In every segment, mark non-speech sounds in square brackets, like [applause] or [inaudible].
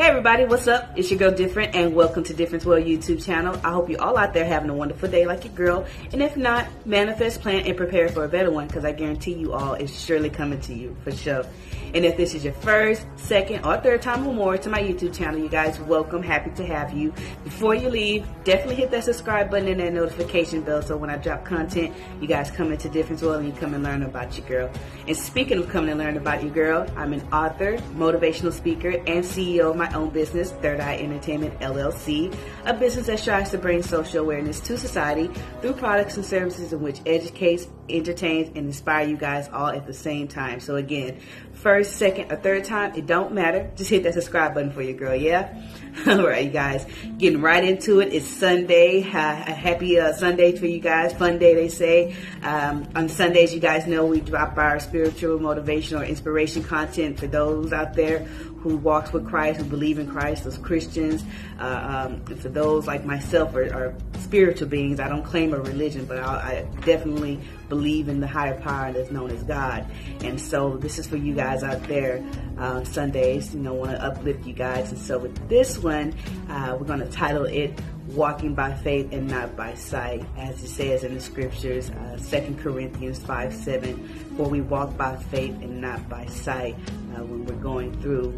Hey everybody, what's up? It's your girl Difernt and welcome to Difernt's World YouTube channel. I hope you all out there having a wonderful day like your girl. And if not, manifest, plan, and prepare for a better one because I guarantee you all it's surely coming to you for sure. And if this is your first, second, or third time or more to my YouTube channel, you guys, welcome. Happy to have you. Before you leave, definitely hit that subscribe button and that notification bell so when I drop content, you guys come into Difernt's World and you come and learn about your girl. And speaking of coming and learn about your girl, I'm an author, motivational speaker, and CEO of my own business, Third Eye Entertainment LLC, a business that strives to bring social awareness to society through products and services in which educates, entertains, and inspire you guys all at the same time. So again, first, second, or third time, it don't matter. Just hit that subscribe button for your girl, yeah? [laughs] All right, you guys, getting right into it. It's Sunday. A happy uh, Sunday for you guys. Fun day, they say. Um, on Sundays, you guys know we drop our spiritual, motivational, or inspiration content for those out there who walks with Christ, who believe in Christ, those Christians. Uh, um, for those like myself are, are, spiritual beings. I don't claim a religion, but I, I definitely believe in the higher power that's known as God. And so this is for you guys out there uh, Sundays, you know, want to uplift you guys. And so with this one, uh, we're going to title it Walking by Faith and Not by Sight, as it says in the scriptures, uh, 2 Corinthians 5 7, for we walk by faith and not by sight uh, when we're going through.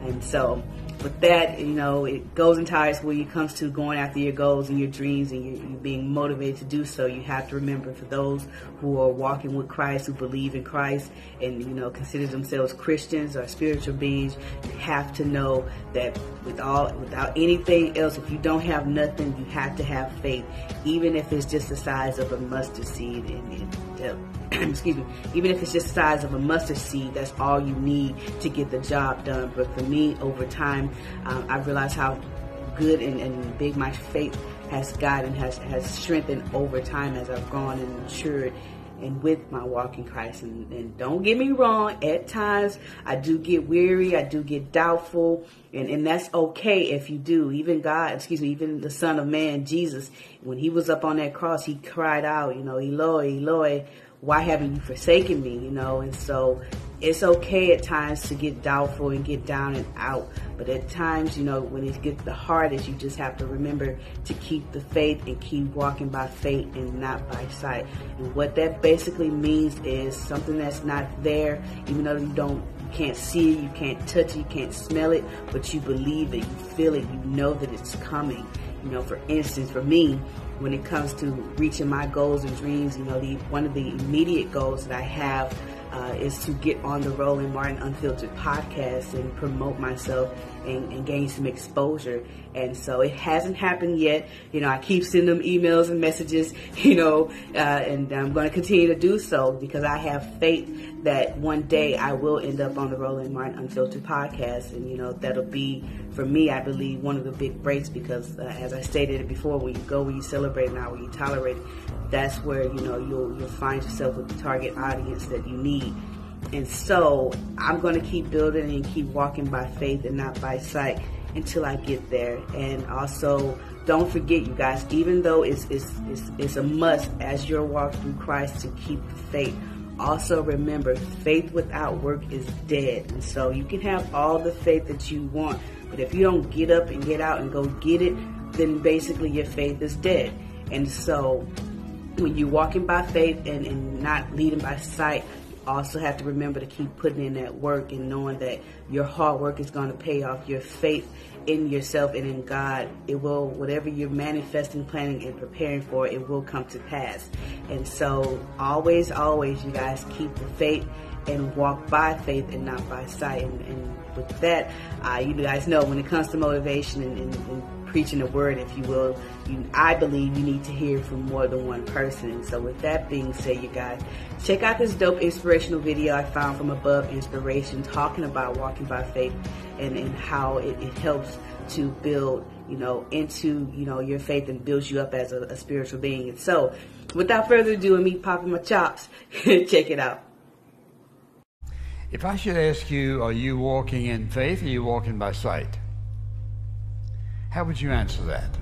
And so with that, you know, it goes and ties when it comes to going after your goals and your dreams and you, being motivated to do so. You have to remember for those who are walking with Christ, who believe in Christ and, you know, consider themselves Christians or spiritual beings, you have to know that with all, without anything else, if you don't have nothing, you have to have faith, even if it's just the size of a mustard seed. Uh, and, [clears throat] and excuse me, even if it's just the size of a mustard seed, that's all you need to get the job done. But for me, over time, um, I've realized how good and, and big my faith has gotten, has, has strengthened over time as I've gone and matured and with my walk in Christ. And, and, don't get me wrong, at times I do get weary, I do get doubtful, and, and that's okay if you do. Even God, excuse me, even the Son of Man, Jesus, when he was up on that cross, he cried out, you know, Eloi, Eloi, why haven't you forsaken me? You know, and so it's okay at times to get doubtful and get down and out. But at times, you know, when it gets the hardest, you just have to remember to keep the faith and keep walking by faith and not by sight. And what that basically means is something that's not there, even though you don't, you can't see it, you can't touch it, you can't smell it, but you believe it, you feel it, you know that it's coming. You know, for instance, for me, when it comes to reaching my goals and dreams, you know, the, one of the immediate goals that I have uh, is to get on the Roland Martin Unfiltered podcast and promote myself and, and, gain some exposure. And so it hasn't happened yet. You know, I keep sending them emails and messages, [laughs] you know, uh, and I'm going to continue to do so because I have faith that one day I will end up on the Roland Martin Unfiltered podcast. And, you know, that'll be, for me, I believe, one of the big breaks because, uh, as I stated it before, when you go where you celebrate, not where you tolerate, that's where, you know, you'll, you'll find yourself with the target audience that you need. And so I'm going to keep building and keep walking by faith and not by sight until I get there. And also, don't forget, you guys, even though it's, it's, it's, it's a must as you're walking through Christ to keep the faith, also remember faith without work is dead. And so you can have all the faith that you want, but if you don't get up and get out and go get it, then basically your faith is dead. And so when you're walking by faith and, and not leading by sight, also have to remember to keep putting in that work and knowing that your hard work is going to pay off. Your faith in yourself and in God, it will, whatever you're manifesting, planning, and preparing for, it will come to pass. And so, always, always, you guys keep the faith and walk by faith and not by sight. And, and with that, uh, you guys know when it comes to motivation and, and, and preaching the word, if you will, you, I believe you need to hear from more than one person. So with that being said, you guys, check out this dope inspirational video I found from Above Inspiration talking about walking by faith and, and how it, it helps to build, you know, into, you know, your faith and builds you up as a, a spiritual being. And so without further ado and me popping my chops, [laughs] check it out. If I should ask you, are you walking in faith or are you walking by sight? How would you answer that?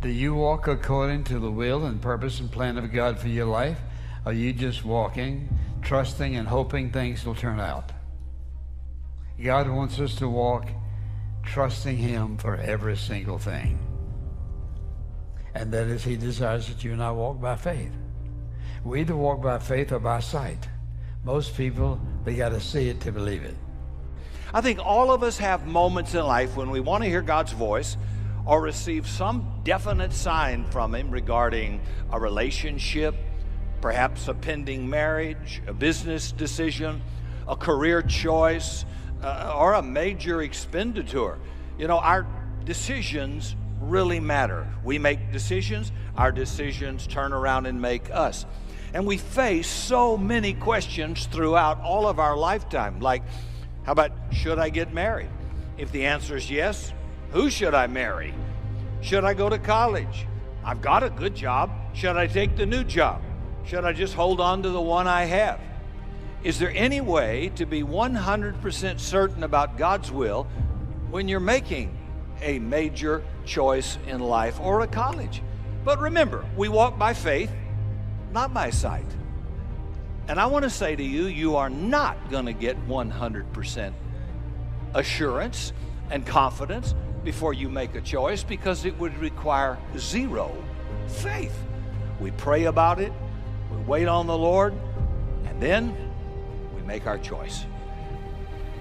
Do you walk according to the will and purpose and plan of God for your life? Are you just walking, trusting, and hoping things will turn out? God wants us to walk trusting Him for every single thing. And that is, He desires that you and I walk by faith. We either walk by faith or by sight. Most people, they got to see it to believe it. I think all of us have moments in life when we want to hear God's voice or receive some definite sign from Him regarding a relationship, perhaps a pending marriage, a business decision, a career choice, uh, or a major expenditure. You know, our decisions really matter. We make decisions, our decisions turn around and make us. And we face so many questions throughout all of our lifetime, like, how about should I get married? If the answer is yes, who should I marry? Should I go to college? I've got a good job. Should I take the new job? Should I just hold on to the one I have? Is there any way to be 100% certain about God's will when you're making a major choice in life or a college? But remember, we walk by faith, not by sight. And I want to say to you, you are not going to get 100% assurance and confidence before you make a choice because it would require zero faith. We pray about it, we wait on the Lord, and then we make our choice.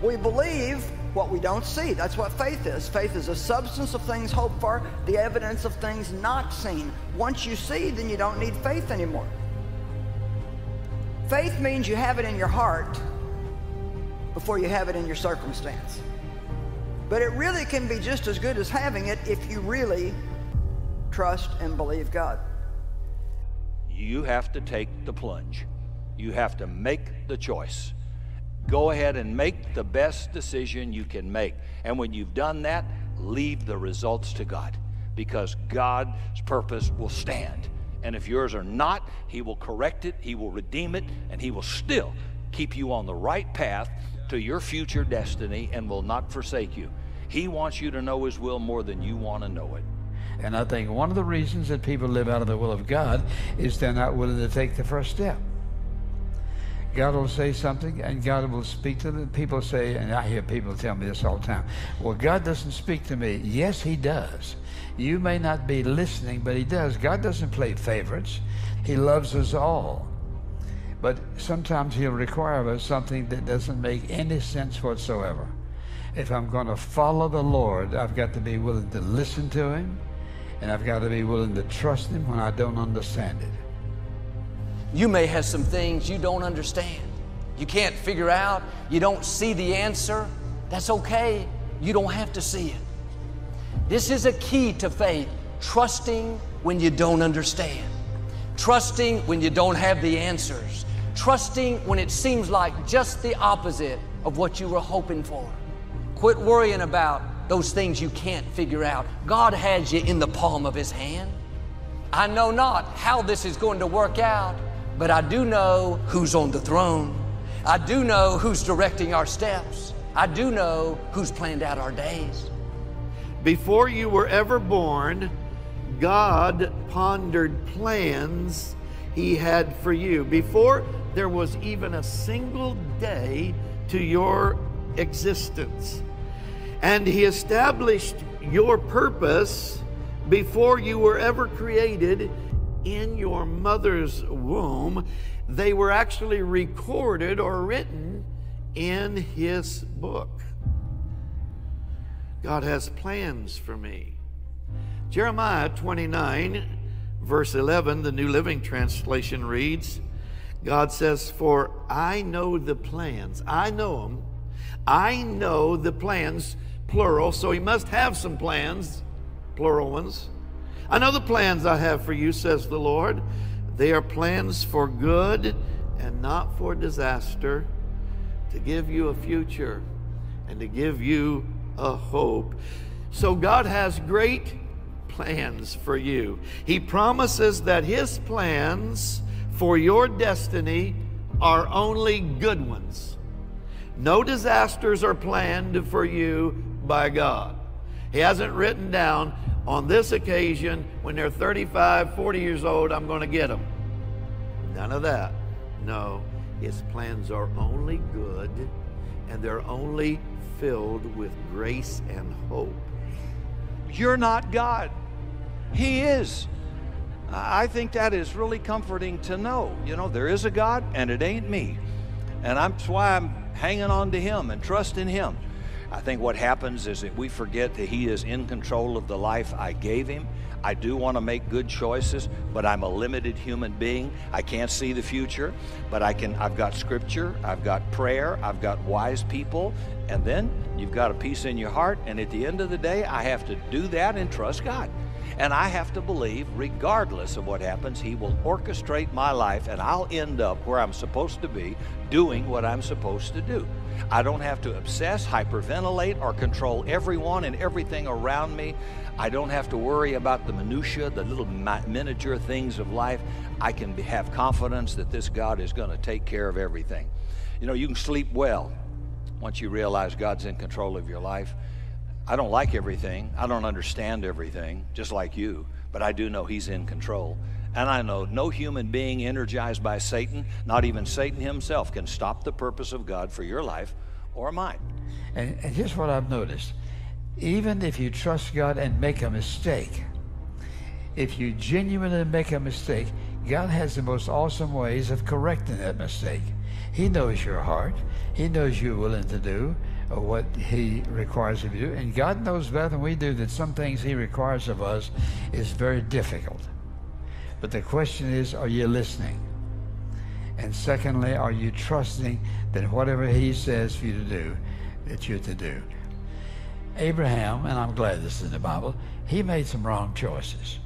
We believe what we don't see. That's what faith is. Faith is a substance of things hoped for, the evidence of things not seen. Once you see, then you don't need faith anymore. Faith means you have it in your heart before you have it in your circumstance. But it really can be just as good as having it if you really trust and believe God. You have to take the plunge. You have to make the choice. Go ahead and make the best decision you can make. And when you've done that, leave the results to God because God's purpose will stand. And if yours are not, He will correct it, He will redeem it, and He will still keep you on the right path to your future destiny and will not forsake you. He wants you to know His will more than you want to know it. And I think one of the reasons that people live out of the will of God is they're not willing to take the first step. God will say something and God will speak to them. People say, and I hear people tell me this all the time, well, God doesn't speak to me. Yes, He does. You may not be listening, but He does. God doesn't play favorites, He loves us all. But sometimes He'll require of us something that doesn't make any sense whatsoever. If I'm going to follow the Lord, I've got to be willing to listen to Him, and I've got to be willing to trust Him when I don't understand it. You may have some things you don't understand. You can't figure out, you don't see the answer. That's okay. You don't have to see it. This is a key to faith trusting when you don't understand, trusting when you don't have the answers, trusting when it seems like just the opposite of what you were hoping for. Quit worrying about those things you can't figure out. God has you in the palm of His hand. I know not how this is going to work out, but I do know who's on the throne. I do know who's directing our steps. I do know who's planned out our days. Before you were ever born, God pondered plans He had for you. Before there was even a single day to your existence. And He established your purpose before you were ever created in your mother's womb. They were actually recorded or written in His book. God has plans for me. Jeremiah 29, verse 11, the New Living Translation reads God says, For I know the plans, I know them. I know the plans, plural, so he must have some plans, plural ones. I know the plans I have for you, says the Lord. They are plans for good and not for disaster, to give you a future and to give you a hope. So God has great plans for you. He promises that His plans for your destiny are only good ones. No disasters are planned for you by God. He hasn't written down on this occasion when they're 35, 40 years old, I'm going to get them. None of that. No, His plans are only good and they're only filled with grace and hope. You're not God. He is. I think that is really comforting to know. You know, there is a God and it ain't me. And that's why I'm hanging on to Him and trusting Him. I think what happens is that we forget that He is in control of the life I gave Him. I do want to make good choices, but I'm a limited human being. I can't see the future, but I can I've got scripture, I've got prayer, I've got wise people, and then you've got a peace in your heart, and at the end of the day, I have to do that and trust God. And I have to believe, regardless of what happens, He will orchestrate my life and I'll end up where I'm supposed to be, doing what I'm supposed to do. I don't have to obsess, hyperventilate, or control everyone and everything around me. I don't have to worry about the minutiae, the little miniature things of life. I can have confidence that this God is going to take care of everything. You know, you can sleep well once you realize God's in control of your life. I don't like everything. I don't understand everything, just like you, but I do know He's in control. And I know no human being energized by Satan, not even Satan himself, can stop the purpose of God for your life or mine. And, and here's what I've noticed even if you trust God and make a mistake, if you genuinely make a mistake, God has the most awesome ways of correcting that mistake. He knows your heart, He knows you're willing to do what He requires of you. And God knows better than we do that some things He requires of us is very difficult. But the question is, are you listening? And secondly, are you trusting that whatever He says for you to do, that you're to do? Abraham, and I'm glad this is in the Bible, he made some wrong choices.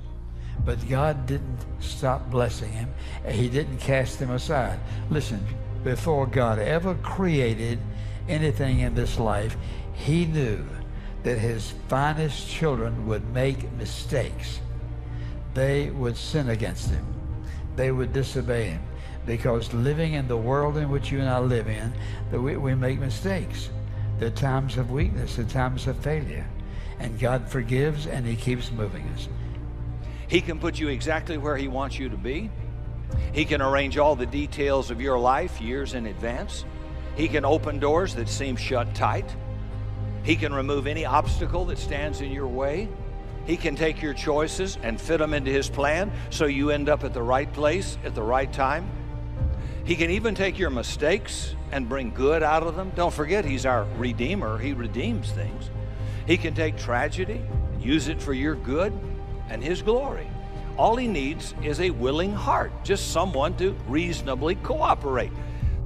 But God didn't stop blessing him. He didn't cast him aside. Listen, before God ever created anything in this life, he knew that his finest children would make mistakes. They would sin against him. They would disobey him. Because living in the world in which you and I live in, that we, we make mistakes. There are times of weakness, there are times of failure. And God forgives and he keeps moving us. He can put you exactly where he wants you to be. He can arrange all the details of your life years in advance. He can open doors that seem shut tight. He can remove any obstacle that stands in your way. He can take your choices and fit them into His plan so you end up at the right place at the right time. He can even take your mistakes and bring good out of them. Don't forget, He's our Redeemer, He redeems things. He can take tragedy, use it for your good and His glory. All He needs is a willing heart, just someone to reasonably cooperate.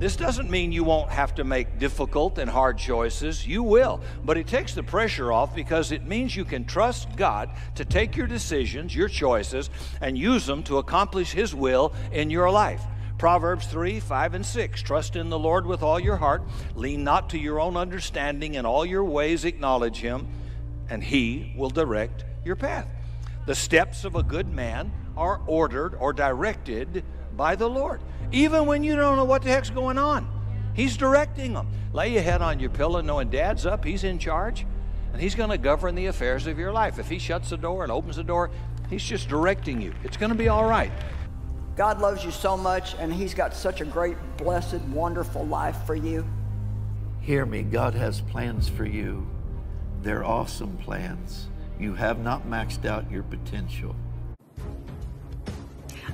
This doesn't mean you won't have to make difficult and hard choices. You will. But it takes the pressure off because it means you can trust God to take your decisions, your choices, and use them to accomplish His will in your life. Proverbs 3 5 and 6. Trust in the Lord with all your heart. Lean not to your own understanding. In all your ways acknowledge Him, and He will direct your path. The steps of a good man are ordered or directed by the Lord even when you don't know what the heck's going on. He's directing them. Lay your head on your pillow knowing dad's up, he's in charge, and he's going to govern the affairs of your life. If he shuts the door and opens the door, he's just directing you. It's going to be all right. God loves you so much, and he's got such a great, blessed, wonderful life for you. Hear me, God has plans for you. They're awesome plans. You have not maxed out your potential.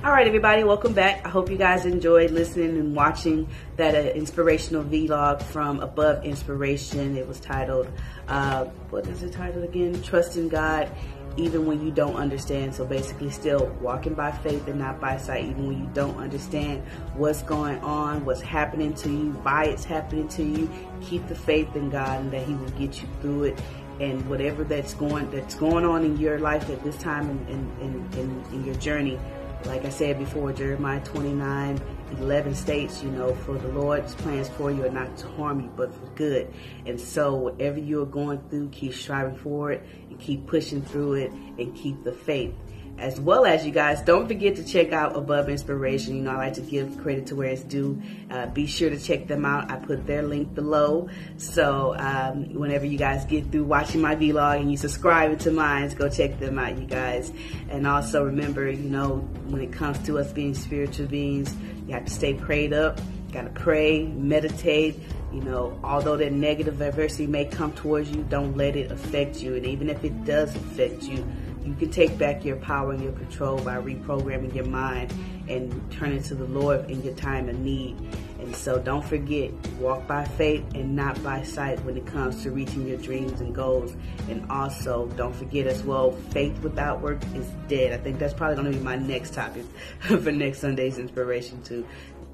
All right, everybody, welcome back. I hope you guys enjoyed listening and watching that uh, inspirational vlog from Above Inspiration. It was titled, uh, what is it titled again? Trust in God even when you don't understand. So basically, still walking by faith and not by sight, even when you don't understand what's going on, what's happening to you, why it's happening to you. Keep the faith in God and that He will get you through it and whatever that's going that's going on in your life at this time in, in, in, in your journey like I said before, Jeremiah 29 11 states, you know, for the Lord's plans for you are not to harm you, but for good. And so, whatever you're going through, keep striving for it and keep pushing through it and keep the faith as well as you guys don't forget to check out above inspiration. You know i like to give credit to where it's due. Uh, be sure to check them out. I put their link below. So um, whenever you guys get through watching my vlog and you subscribe to mine go check them out you guys. And also remember you know when it comes to us being spiritual beings you have to stay prayed up you gotta pray meditate. You know, although that negative adversity may come towards you, don't let it affect you. And even if it does affect you, you can take back your power and your control by reprogramming your mind and turning to the Lord in your time of need. And so don't forget, walk by faith and not by sight when it comes to reaching your dreams and goals. And also, don't forget as well, faith without work is dead. I think that's probably going to be my next topic [laughs] for next Sunday's inspiration too.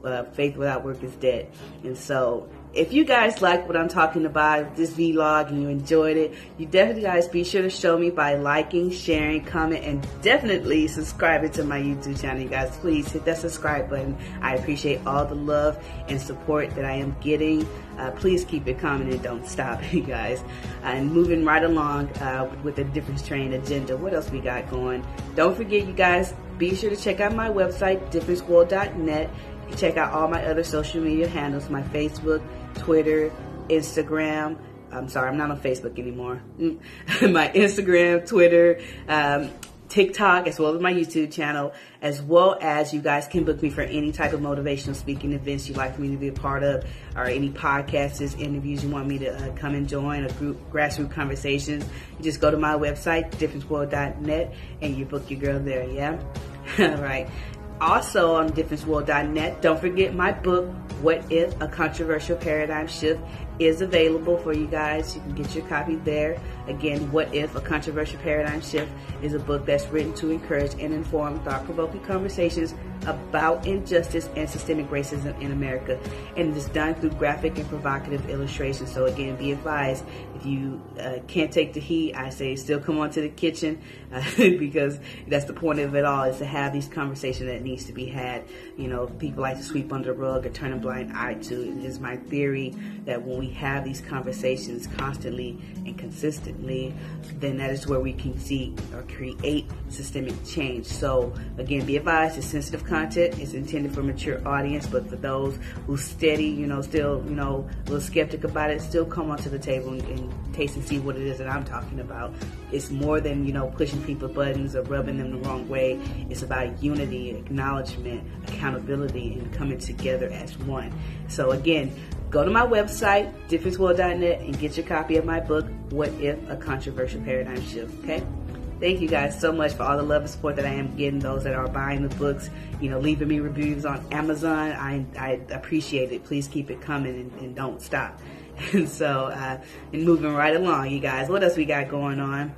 Uh, faith without work is dead. And so if you guys like what I'm talking about, this vlog, and you enjoyed it, you definitely guys be sure to show me by liking, sharing, comment, and definitely subscribing to my YouTube channel. You guys, please hit that subscribe button. I appreciate all the love and support that I am getting. Uh, please keep it coming and don't stop, [laughs] you guys. And moving right along uh, with the Difference Train agenda. What else we got going? Don't forget, you guys, be sure to check out my website, differenceworld.net. Check out all my other social media handles, my Facebook, Twitter, Instagram. I'm sorry, I'm not on Facebook anymore. [laughs] my Instagram, Twitter, um, TikTok, as well as my YouTube channel, as well as you guys can book me for any type of motivational speaking events you'd like for me to be a part of, or any podcasts, interviews you want me to uh, come and join, or group grassroots conversations. You just go to my website, differenceworld.net, and you book your girl there. Yeah, [laughs] all right also on differenceworld.net. Don't forget my book, What If? A Controversial Paradigm Shift is available for you guys. You can get your copy there. Again, What If? A Controversial Paradigm Shift is a book that's written to encourage and inform thought-provoking conversations about injustice and systemic racism in America. And it is done through graphic and provocative illustrations. So again, be advised, if you uh, can't take the heat, I say still come on to the kitchen uh, [laughs] because that's the point of it all is to have these conversations that needs to be had. You know, people like to sweep under the rug or turn a blind eye to. It is my theory that when we have these conversations constantly and then that is where we can see or create systemic change. So again, be advised, it's sensitive content. It's intended for mature audience, but for those who steady, you know, still, you know, a little skeptic about it, still come onto the table and, and taste and see what it is that I'm talking about. It's more than, you know, pushing people buttons or rubbing them the wrong way. It's about unity, acknowledgement, accountability, and coming together as one. So again, go to my website, differenceworld.net, and get your copy of my book, What If? A Controversial Paradigm Shift, okay? Thank you guys so much for all the love and support that I am getting. Those that are buying the books, you know, leaving me reviews on Amazon. I, I appreciate it. Please keep it coming and, and don't stop. [laughs] And so, uh, and moving right along, you guys. What else we got going on?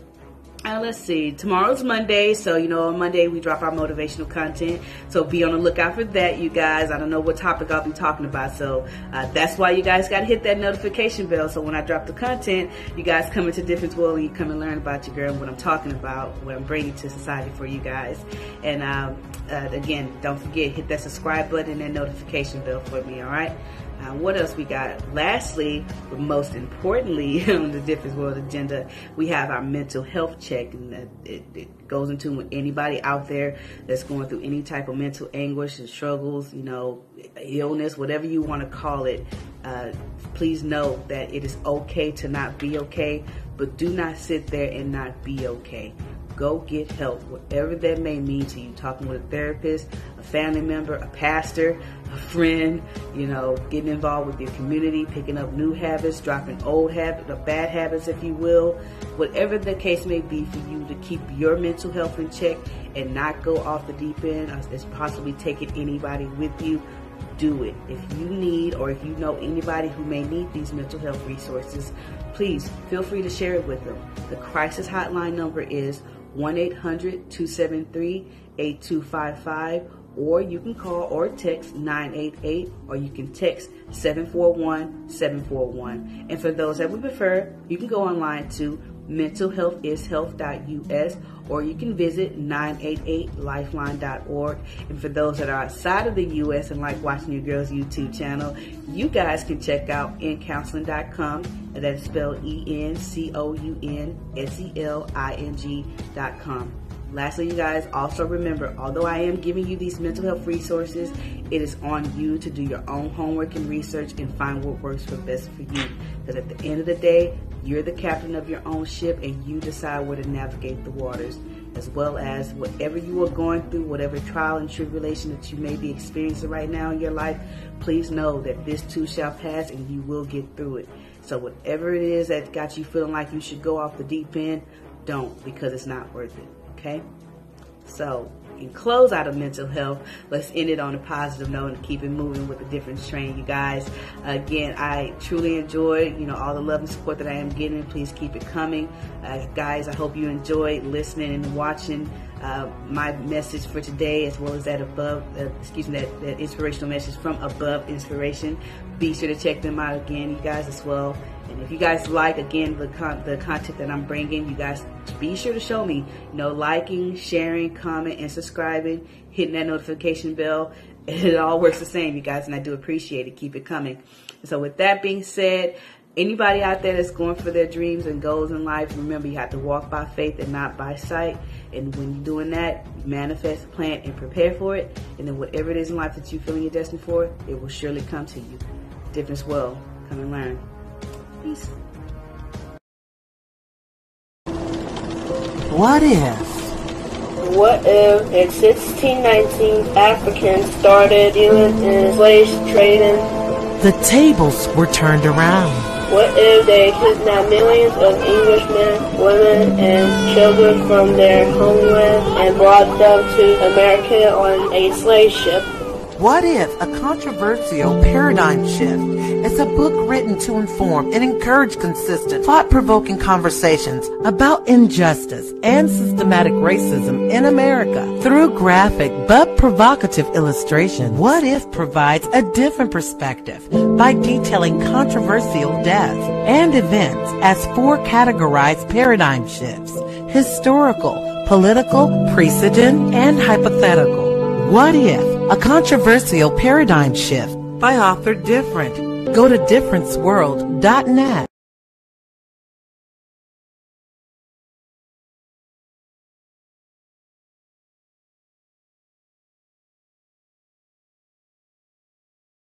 Uh, let's see. Tomorrow's Monday, so you know on Monday we drop our motivational content. So be on the lookout for that, you guys. I don't know what topic I'll be talking about, so uh, that's why you guys got to hit that notification bell. So when I drop the content, you guys come into Difernt's World and you come and learn about your girl and what I'm talking about, what I'm bringing to society for you guys. And um, uh, again, don't forget hit that subscribe button and notification bell for me. All right. Uh, what else we got? Lastly, but most importantly [laughs] on the Difernt's World agenda, we have our mental health check. And it, it goes into anybody out there that's going through any type of mental anguish and struggles, you know, illness, whatever you want to call it. Uh, please know that it is okay to not be okay, but do not sit there and not be okay go get help, whatever that may mean to you. Talking with a therapist, a family member, a pastor, a friend, you know, getting involved with your community, picking up new habits, dropping old habits, or bad habits, if you will. Whatever the case may be for you to keep your mental health in check and not go off the deep end, or possibly taking anybody with you do it. If you need or if you know anybody who may need these mental health resources, please feel free to share it with them. The crisis hotline number is 1 800 273 8255, or you can call or text 988, or you can text 741 741. And for those that would prefer, you can go online to mentalhealthishealth.us or you can visit 988lifeline.org. And for those that are outside of the U.S. and like watching your girl's YouTube channel, you guys can check out encounseling.com, and that's spelled E-N-C-O-U-N-S-E-L-I-N-G.com. Lastly, you guys, also remember, although I am giving you these mental health resources, it is on you to do your own homework and research and find what works for best for you. Because at the end of the day, you're the captain of your own ship and you decide where to navigate the waters. as well as whatever you are going through, whatever trial and tribulation that you may be experiencing right now in your life, please know that this too shall pass and you will get through it. So whatever it is that got you feeling like you should go off the deep end, don't because it's not worth it. Okay? So and close out of mental health, let's end it on a positive note and keep it moving with a different strain, you guys. Again, I truly enjoy, you know, all the love and support that I am getting. Please keep it coming. Uh, guys, I hope you enjoyed listening and watching uh, my message for today, as well as that above, uh, excuse me, that, that inspirational message from Above Inspiration. Be sure to check them out again, you guys, as well. And if you guys like, again, the, con- the content that I'm bringing, you guys be sure to show me, you know, liking, sharing, comment, and subscribing, hitting that notification bell. [laughs] It all works the same, you guys, and I do appreciate it. Keep it coming. So with that being said, anybody out there that's going for their dreams and goals in life, remember you have to walk by faith and not by sight. And when you're doing that, manifest, plan, and prepare for it. And then whatever it is in life that you feel you're destined for, it will surely come to you. Difference will. Come and learn. Peace. What if? What if in 1619 Africans started dealing in slave trading? The tables were turned around. What if they kidnapped millions of Englishmen, women, and children from their homeland and brought them to America on a slave ship? What if a controversial paradigm shift is a book written to inform and encourage consistent, thought-provoking conversations about injustice and systematic racism in America through graphic but provocative illustration? What if provides a different perspective by detailing controversial deaths and events as four categorized paradigm shifts: historical, political, precedent, and hypothetical. What if a controversial paradigm shift by author Difernt. Go to differenceworld.net